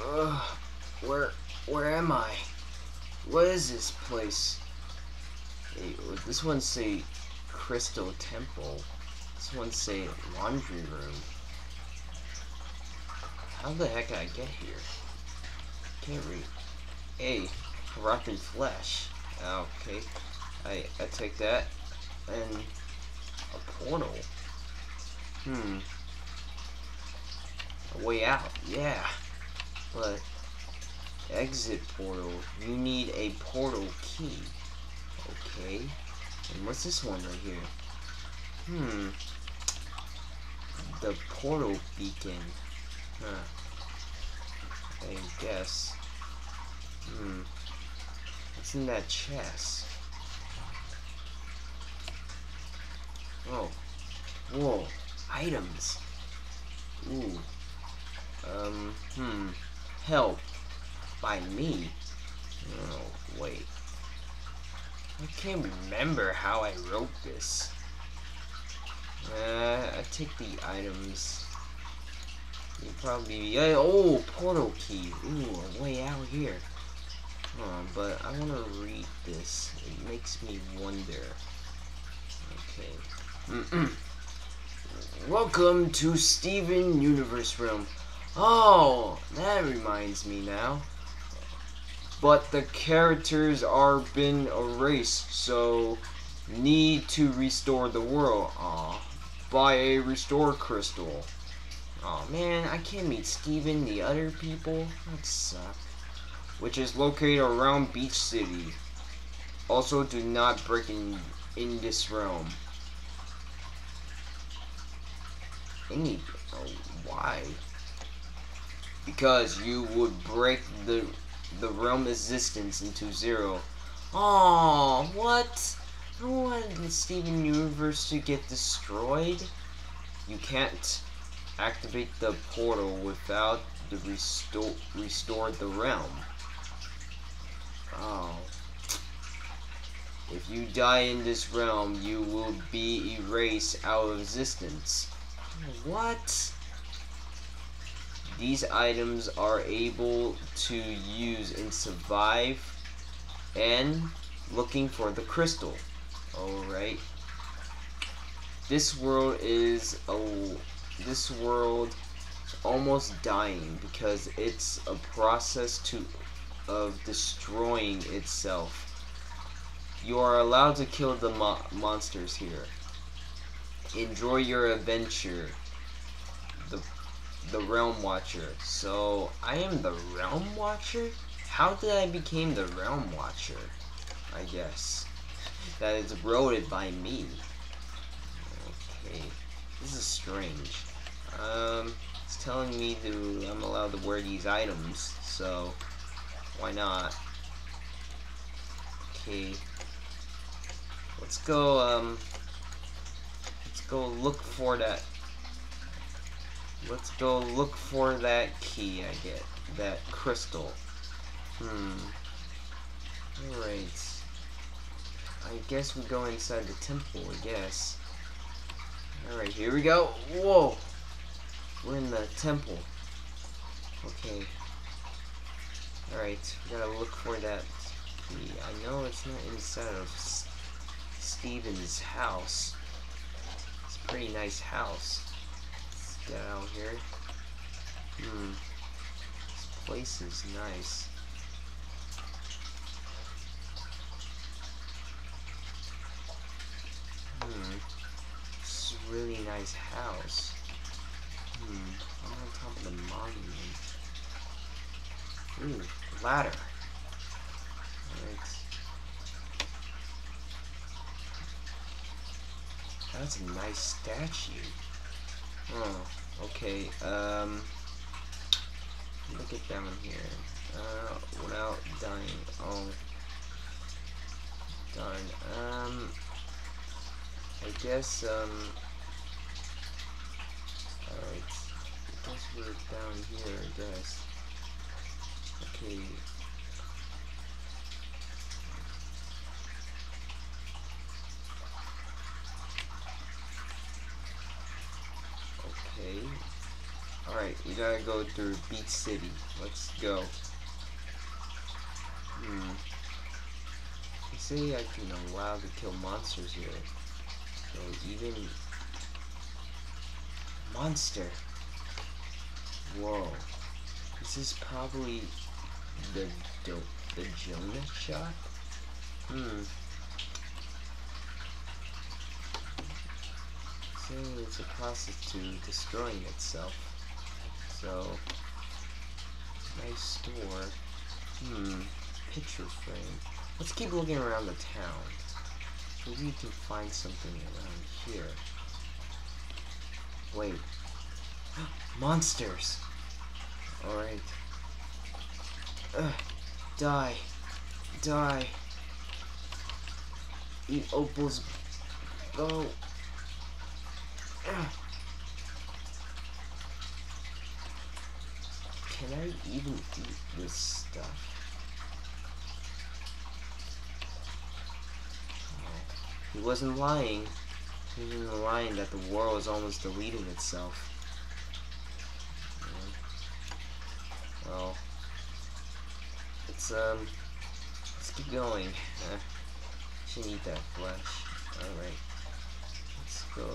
Ugh, where, where am I? What is this place? Hey, this one say Crystal Temple. This one say Laundry Room. How the heck did I get here? Can't read. Hey, rotten flesh. Okay, I I take that and a portal. Hmm. A way out. Yeah. But exit portal. You need a portal key. Okay. And what's this one right here? Hmm. The portal beacon. Huh. I guess. Hmm. What's in that chest? Oh. Whoa. Items. Ooh. Um, hmm. Help. By me? Oh, wait. I can't remember how I wrote this. Uh, I take the items. You probably uh, oh portal key. Ooh, way out here. Uh, but I want to read this. It makes me wonder. Okay. Welcome to Steven Universe Room. Oh, that reminds me now. But the characters are been erased, so need to restore the world. Aw, buy a restore crystal. Oh man, I can't meet Steven, the other people. That sucks. Which is located around Beach City. Also, do not break in in this realm. Any? Oh, why? Because you would break the the realm existence into zero. Oh, what? I don't want the Steven Universe to get destroyed. You can't activate the portal without the restore restore the realm. Oh. If you die in this realm, you will be erased out of existence. What? These items are able to use in survive and looking for the crystal. Alright. This world is a this world is almost dying because it's a process to of destroying itself. You are allowed to kill the mo monsters here. Enjoy your adventure. The Realm Watcher. So I am the Realm Watcher? How did I become the Realm Watcher? I guess. That is roaded by me. Okay. This is strange. Um, it's telling me to I'm allowed to wear these items, so why not? Okay. Let's go, um, let's go look for that. Let's go look for that key I get. That crystal. Hmm. Alright. I guess we go inside the temple, I guess. Alright, here we go. Whoa! We're in the temple. Okay. Alright, we gotta look for that key. I know it's not inside of S Steven's house. It's a pretty nice house. Out here. Hmm. This place is nice. Hmm. This is a really nice house. Hmm. I'm on top of the monument. Ooh, ladder. Alright. That's a nice statue. Oh, okay. Um, look at down here. Uh, without dying. Oh, darn. Um, I guess, um, alright. I guess we're down here, I guess. Okay. Okay. Alright, we gotta go through Beach City. Let's go. Hmm. They say I can allow to kill monsters here. So even monster. Whoa. This is probably the do the Jonah shot? Hmm. Saying it's a process to destroying itself. So nice store. Hmm. Picture frame. Let's keep looking around the town. Maybe we can find something around here. Wait. Monsters! Alright. Ugh. Die. Die. Eat Opal's. Ugh. Can I even eat this stuff? He wasn't lying. He wasn't lying that the world is almost deleting itself. Well, it's, um, let's keep going. Uh, shouldn't eat that flesh. Alright. Let's go.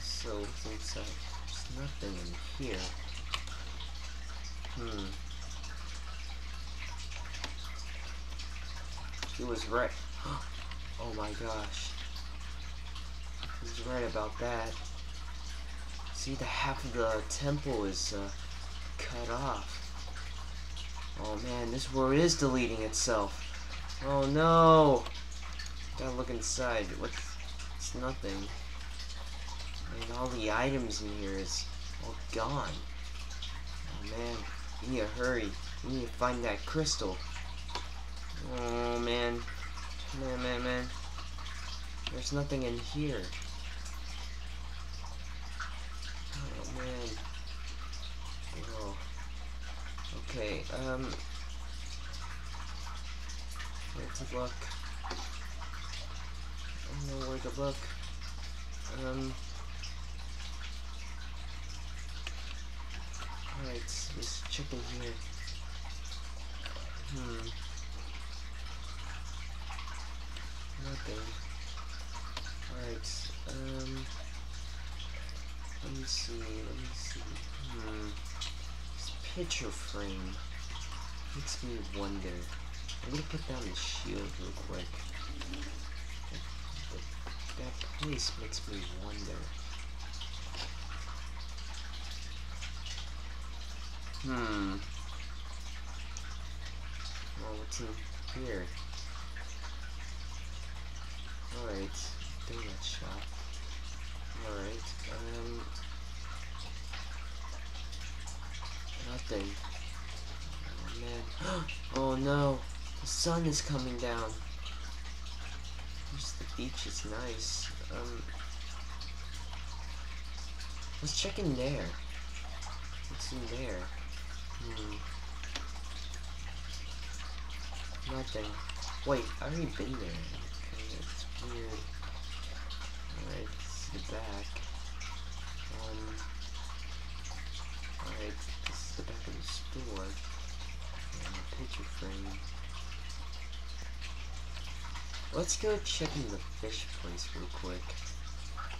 So, what's inside? There's nothing in here. Hmm. He was right. Oh my gosh. He's right about that. See, the half of the temple is uh, cut off. Oh man, this world is deleting itself. Oh no! Gotta look inside. What's... It's nothing. And all the items in here is all gone. Oh man, we need to hurry. We need to find that crystal. Oh man. Man, man, man. There's nothing in here. Oh, man. Whoa. Okay, um... Where to look? I don't know where to look. Um... Alright, let's check in here. Hmm. Nothing. Alright, um... Let me see, let me see. Hmm. This picture frame makes me wonder. I'm gonna put down the shield real quick. That, that place makes me wonder. Hmm. Well, what's in here? Alright, donut shop. Alright, um... Nothing. Oh man. oh no! The sun is coming down. Just the beach is nice. Um... Let's check in there. What's in there? Hmm. Nothing. Wait, I've already been there. Okay, that's weird. Alright, this is the back. Um. Alright, this is the back of the store. And the picture frame. Let's go check in the fish place real quick.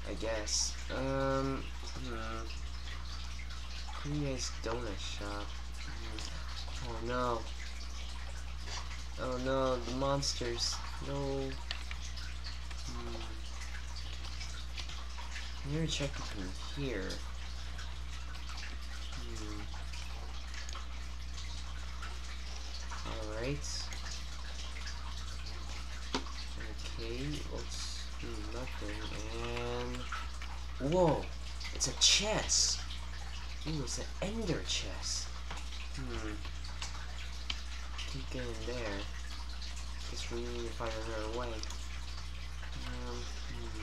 I guess. Um. Hmm. Pretty nice donut shop. Hmm. Oh no. Oh no, the monsters. No. Hmm. I'm gonna check it from here. Hmm. Alright. Okay, let's do nothing. And. Whoa! It's a chest! Ooh, it's an ender chest. Keep getting there. Guess we need to find another way. Um, hmm.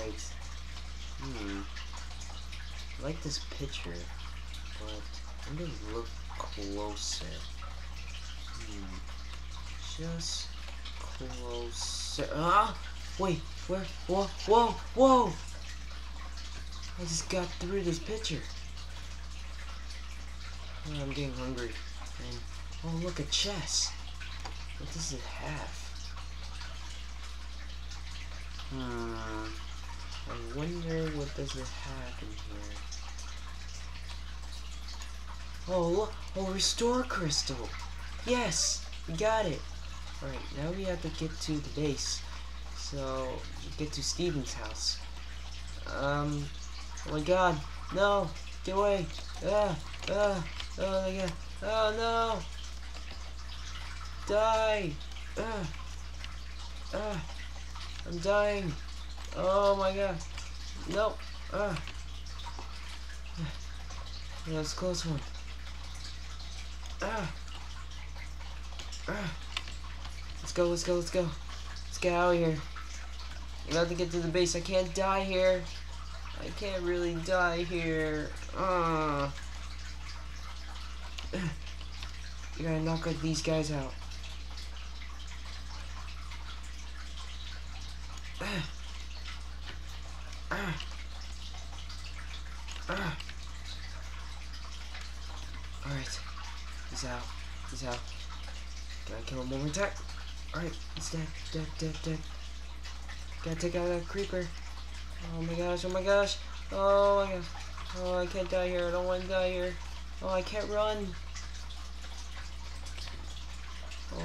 Alright. Hmm. I like this picture, but I'm gonna look closer. Hmm. Just closer. Ah! Wait, where? Whoa, whoa, whoa! I just got through this picture. I'm getting hungry. And oh look a chest. What does it have? Hmm. I wonder what does it have in here. Oh look! Oh, restore crystal. Yes, we got it. All right, now we have to get to the base. So get to Steven's house. Um. Oh my God! No! Get away! Ah! Ah! Oh God! Oh no! Die! Ah! Ah! I'm dying! Oh my God! No! Ah! Yeah, that's close one. Ah! Ah! Let's go, let's go, let's go. Let's get out of here. We have to get to the base. I can't die here. I can't really die here. Uh. You gotta knock these guys out. Alright. He's out. He's out. Gotta kill him one more time. Alright, he's dead, dead, dead, dead. Gotta take out that creeper. Oh my gosh, oh my gosh. Oh my gosh. Oh, I can't die here. I don't want to die here. Oh, I can't run.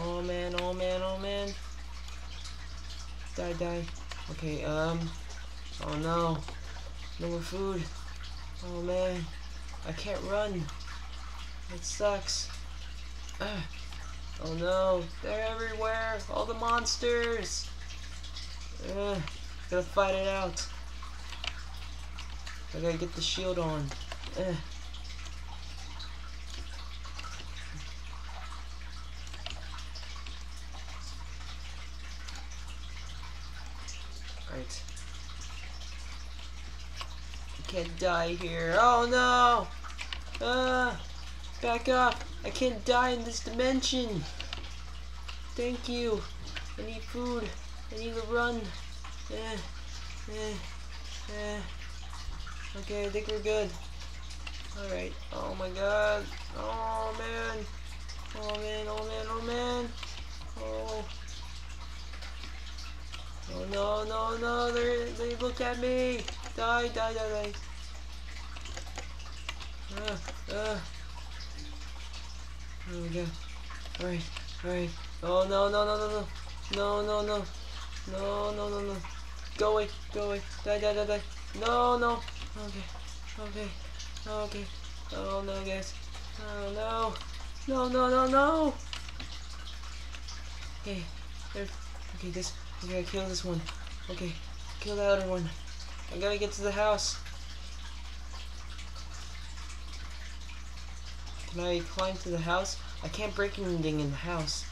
Oh man, oh man, oh man. Die, die. Okay, um. Oh no. No more food. Oh man. I can't run. It sucks. Ah. Oh no. They're everywhere. All the monsters. Ugh. Gotta fight it out. I gotta get the shield on. Ugh. Right. Die here. Oh no! Ah! Back up! I can't die in this dimension! Thank you! I need food. I need to run. Eh, eh, eh. Okay, I think we're good. Alright. Oh my god. Oh man. Oh man, oh man, oh man. Oh. Oh no, no, no, they they look at me! Die, die, die, die. There we go. Alright, alright. Oh no, no, no, no, no. No, no, no. No, no, no, no. Go away, go away. Die, die, die, die. No, no. Okay, okay, okay. Oh no, guys. Oh no. No, no, no, no. Okay, there. Okay, this. I gotta kill this one. Okay, kill the other one. I gotta get to the house. Can I climb to the house? I can't break anything in the house.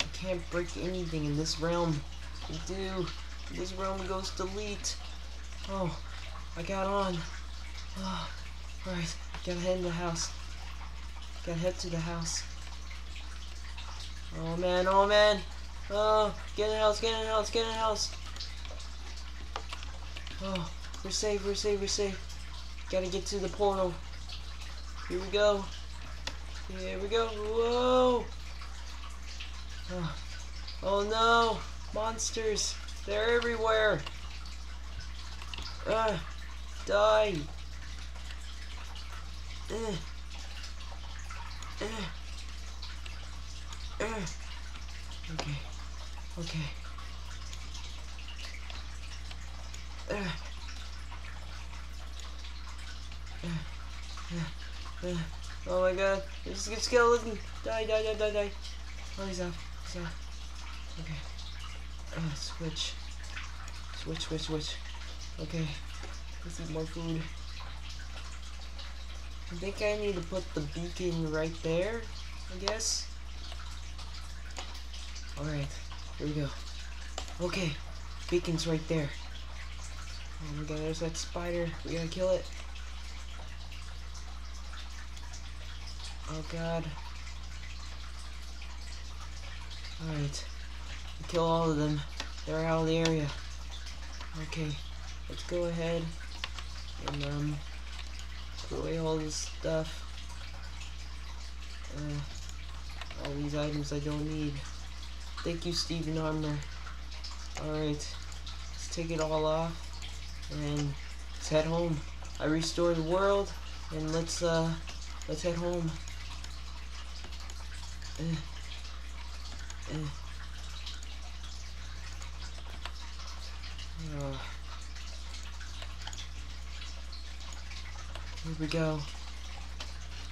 I can't break anything in this realm. I do. This realm goes delete. Oh, I got on. Oh, alright, gotta head in the house. Gotta head to the house. Oh man, oh man. Oh, get in the house, get in the house, get in the house. Oh, we're safe, we're safe, we're safe. Gotta get to the portal. Here we go. Here we go. Whoa. Oh, no. Monsters. They're everywhere. Ah, die. Uh, uh, uh. Okay. Okay. Uh, uh, uh, uh. Oh my a skeleton. Die, die, die, die, die. Oh, he's off. He's off. Okay. Uh, switch. Switch, switch, switch. Okay. Let's eat more food. I think I need to put the beacon right there, I guess. Alright, here we go. Okay, beacon's right there. Oh my god, there's that spider. We gotta kill it. Oh god. Alright. Kill all of them. They're out of the area. Okay. Let's go ahead and um, put away all this stuff. Uh, all these items I don't need. Thank you, Steven Armor. Alright, let's take it all off and let's head home. I restore the world and let's uh let's head home. Uh, uh. Here we go.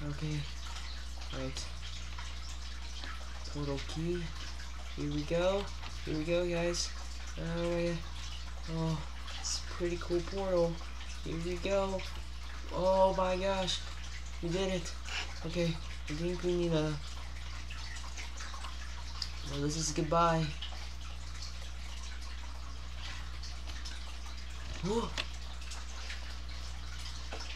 Okay. Right. Portal key. Here we go. Here we go, guys. Oh, yeah. Oh, it's a pretty cool portal. Here we go. Oh my gosh. We did it. Okay. I think we need a... Well, this is goodbye. Whoa.